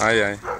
Ai, ai.